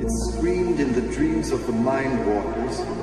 It screamed in the dreams of the mind walkers.